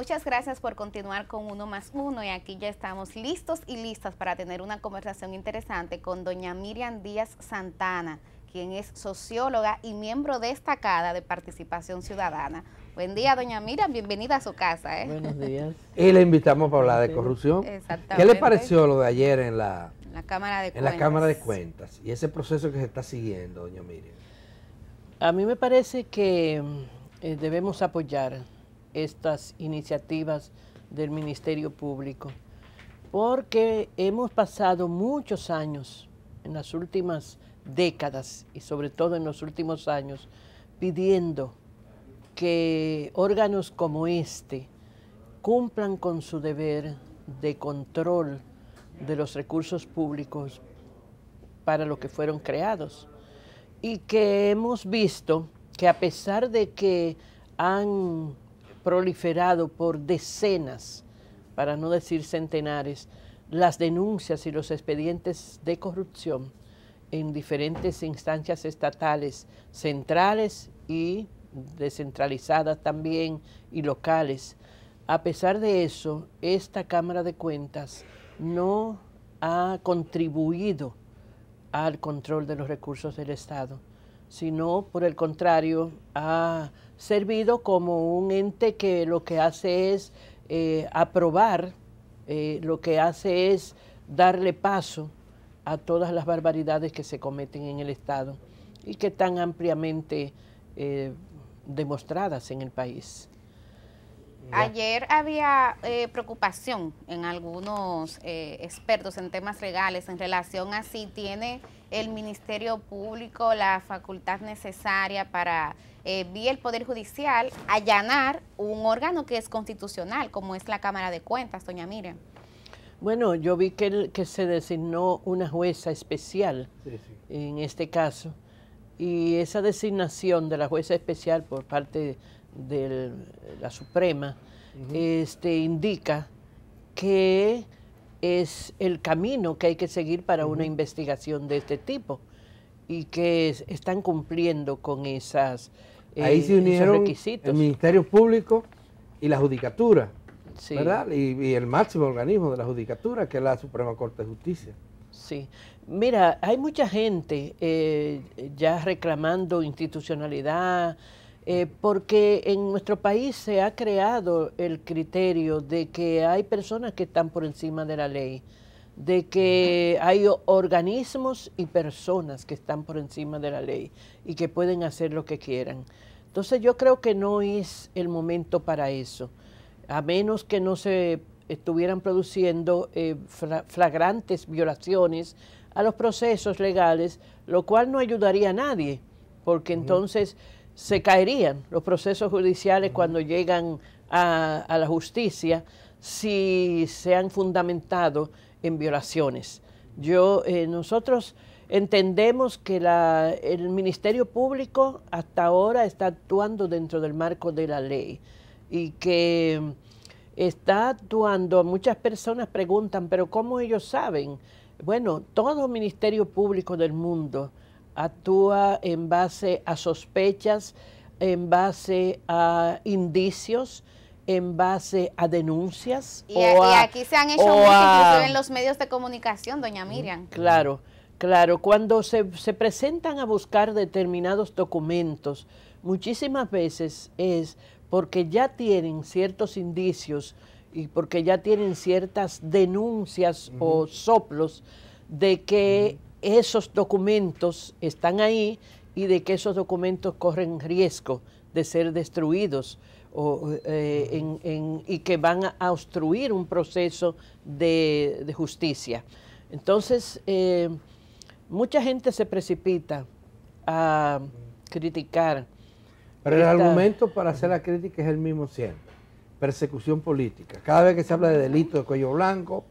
Muchas gracias por continuar con Uno más Uno y aquí ya estamos listos y listas para tener una conversación interesante con doña Miriam Díaz Santana, quien es socióloga y miembro destacada de Participación Ciudadana. Buen día, doña Miriam, bienvenida a su casa. ¿eh? Buenos días. Y le invitamos para hablar de corrupción. Exactamente. ¿Qué le pareció lo de ayer en la, la Cámara de en Cuentas? la Cámara de Cuentas y ese proceso que se está siguiendo, doña Miriam? A mí me parece que eh, debemos apoyar estas iniciativas del Ministerio Público, porque hemos pasado muchos años, en las últimas décadas y sobre todo en los últimos años, pidiendo que órganos como este cumplan con su deber de control de los recursos públicos para lo que fueron creados. Y que hemos visto que a pesar de que han proliferado por decenas, para no decir centenares, las denuncias y los expedientes de corrupción en diferentes instancias estatales, centrales y descentralizadas también y locales. A pesar de eso, esta Cámara de Cuentas no ha contribuido al control de los recursos del Estado, sino por el contrario ha servido como un ente que lo que hace es eh, aprobar, eh, lo que hace es darle paso a todas las barbaridades que se cometen en el Estado y que están ampliamente eh, demostradas en el país. Ayer había eh, preocupación en algunos eh, expertos en temas legales en relación a si tiene el Ministerio Público la facultad necesaria para, eh, vía el Poder Judicial, allanar un órgano que es constitucional, como es la Cámara de Cuentas, doña Miriam. Bueno, yo vi que, que se designó una jueza especial Sí, sí. en este caso, y esa designación de la jueza especial por parte de la Suprema este, indica que es el camino que hay que seguir para una investigación de este tipo y que es- están cumpliendo con esas eh, Ahí se esos unieron requisitos. el Ministerio Público y la Judicatura, Sí. ¿verdad? Y, y el máximo organismo de la Judicatura, que es la Suprema Corte de Justicia. Sí. Mira, hay mucha gente eh, ya reclamando institucionalidad, eh, porque en nuestro país se ha creado el criterio de que hay personas que están por encima de la ley, de que hay organismos y personas que están por encima de la ley y que pueden hacer lo que quieran. Entonces yo creo que no es el momento para eso, a menos que no se estuvieran produciendo eh, flagrantes violaciones a los procesos legales, lo cual no ayudaría a nadie, porque entonces se caerían los procesos judiciales cuando llegan a, la justicia si se han fundamentado en violaciones. Yo, eh, nosotros entendemos que el Ministerio Público hasta ahora está actuando dentro del marco de la ley y que está actuando, muchas personas preguntan, pero ¿cómo ellos saben? Bueno, todo ministerio público del mundo actúa en base a sospechas, en base a indicios, en base a denuncias. Y, o a- y a- aquí se han hecho inclusive en los medios de comunicación, doña Miriam. Claro, claro. Cuando se, se presentan a buscar determinados documentos, muchísimas veces es porque ya tienen ciertos indicios y porque ya tienen ciertas denuncias o soplos de que esos documentos están ahí y de que esos documentos corren riesgo de ser destruidos o, eh, en- en- y que van a obstruir un proceso de, de justicia. Entonces, eh, mucha gente se precipita a criticar. Pero el argumento para hacer la crítica es el mismo siempre. Persecución política. Cada vez que se habla de delito de cuello blanco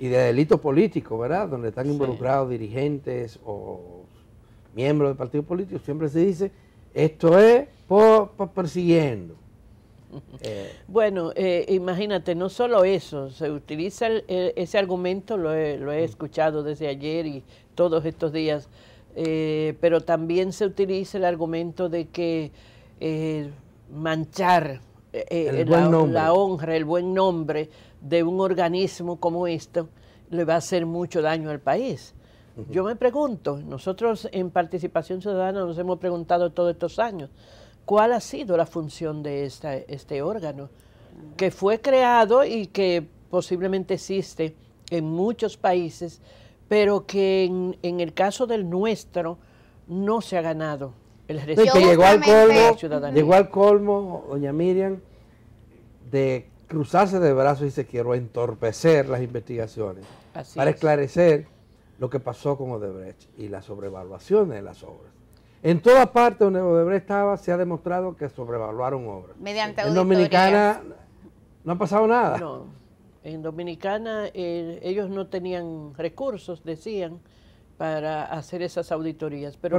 y de delito político, ¿verdad? Donde están Sí. involucrados dirigentes o miembros de partidos políticos, siempre se dice, esto es por, por persiguiendo. Eh, Bueno, eh, imagínate, no solo eso, se utiliza el- el- ese argumento, lo he, lo he escuchado desde ayer y todos estos días, eh, pero también se utiliza el argumento de que manchar eh, eh, la, honra, el buen nombre de un organismo como esto le va a hacer mucho daño al país. Yo me pregunto, nosotros en Participación Ciudadana nos hemos preguntado todos estos años, ¿cuál ha sido la función de esta, este órgano? Que fue creado y que posiblemente existe en muchos países, pero que en, el caso del nuestro no se ha ganado el respeto. llegó al colmo, llegó al colmo, doña Miriam, de cruzarse de brazos y se quiero entorpecer las investigaciones para esclarecer lo que pasó con Odebrecht y la sobrevaluación de las obras. En todas partes donde Odebrecht estaba se ha demostrado que sobrevaluaron obras. Mediante En Dominicana no ha pasado nada. No, en Dominicana eh, ellos no tenían recursos, decían, para hacer esas auditorías. Pero,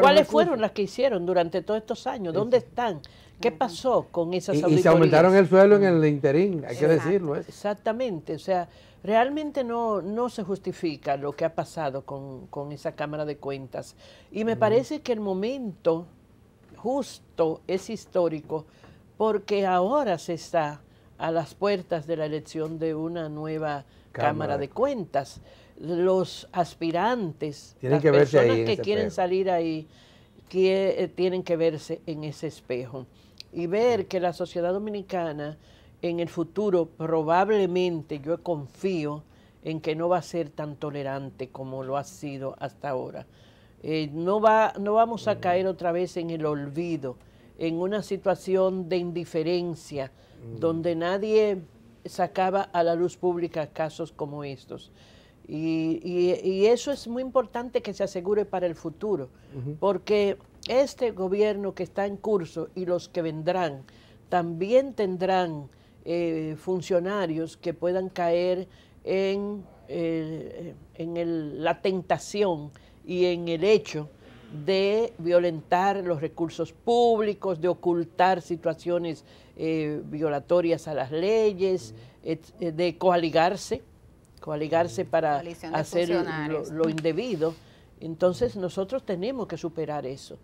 ¿cuáles, fueron las que hicieron durante todos estos años? ¿Dónde están? ¿Qué pasó con esas auditorías? Y se aumentaron el suelo en el interín, hay que decirlo. ¿eh? Exactamente, o sea, realmente no, no se justifica lo que ha pasado con, esa Cámara de Cuentas. Y me parece que el momento justo es histórico porque ahora se está a las puertas de la elección de una nueva Cámara de Cuentas los aspirantes, las personas que quieren salir ahí, que, eh, tienen que verse en ese espejo y ver que la sociedad dominicana en el futuro probablemente, yo confío en que no va a ser tan tolerante como lo ha sido hasta ahora. Eh, no, va, no vamos a caer otra vez en el olvido, en una situación de indiferencia, donde nadie sacaba a la luz pública casos como estos. Y, eso es muy importante que se asegure para el futuro, porque este gobierno que está en curso y los que vendrán también tendrán eh, funcionarios que puedan caer en, eh, en la tentación y en el hecho de violentar los recursos públicos, de ocultar situaciones eh, violatorias a las leyes, de coaligarse coaligarse para hacer lo, indebido. Entonces nosotros tenemos que superar eso.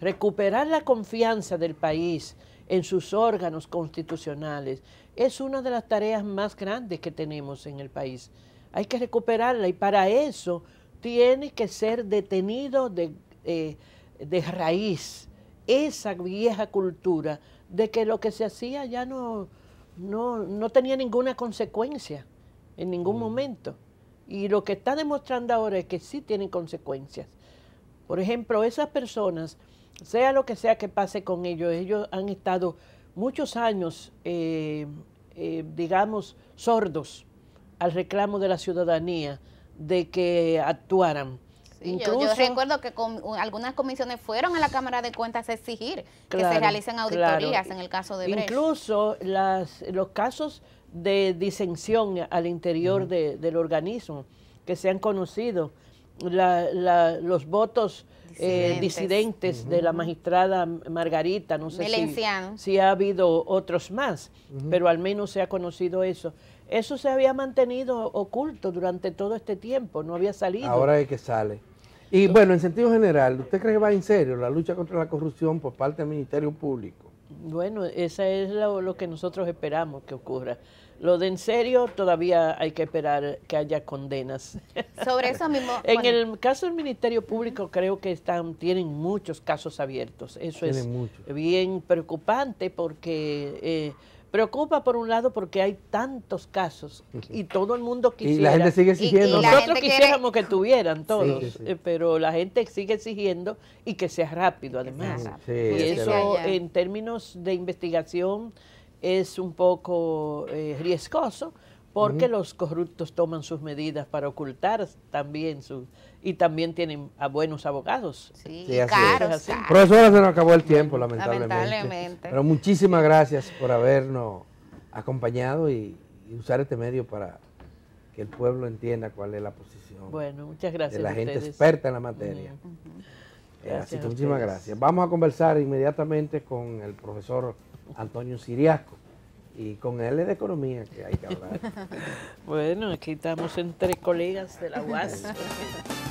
Recuperar la confianza del país en sus órganos constitucionales es una de las tareas más grandes que tenemos en el país. Hay que recuperarla y para eso tiene que ser detenido de, eh, de raíz esa vieja cultura de que lo que se hacía ya no, no, no tenía ninguna consecuencia en ningún mm. momento. Y lo que está demostrando ahora es que sí tienen consecuencias. Por ejemplo, esas personas, sea lo que sea que pase con ellos, ellos han estado muchos años, eh, eh, digamos, sordos al reclamo de la ciudadanía de que actuaran. yo, recuerdo que con, algunas comisiones fueron a la Cámara de Cuentas a exigir que se realicen auditorías en el caso de Brecht. Incluso las, los casos de disensión al interior del organismo, que se han conocido los votos eh, disidentes, de la magistrada Margarita, no sé si, ha habido otros más, pero al menos se ha conocido eso. Eso se había mantenido oculto durante todo este tiempo, no había salido. Ahora es que sale. Y bueno, en sentido general, ¿usted cree que va en serio la lucha contra la corrupción por parte del Ministerio Público? Bueno, esa es lo que nosotros esperamos que ocurra. Lo de en serio todavía hay que esperar que haya condenas. Sobre eso mismo. en el caso del Ministerio Público creo que están tienen muchos casos abiertos. Eso es bien preocupante porque eh, preocupa por un lado porque hay tantos casos y todo el mundo quisiera. Y la gente sigue exigiendo. Nosotros quisiéramos que tuvieran todos, eh, pero la gente sigue exigiendo y que sea rápido además. y eso en términos de investigación es un poco eh, riesgoso porque los corruptos toman sus medidas para ocultar también sus y también tienen a buenos abogados. Sí, caros, Profesora, se nos acabó el tiempo, lamentablemente. Pero muchísimas gracias por habernos acompañado y, usar este medio para que el pueblo entienda cuál es la posición. Bueno, muchas gracias. De la gente experta en la materia. Eh, así que muchísimas gracias. Vamos a conversar inmediatamente con el profesor Antonio Siriasco. Y con él es de economía que hay que hablar. bueno, aquí estamos entre colegas de la UAS.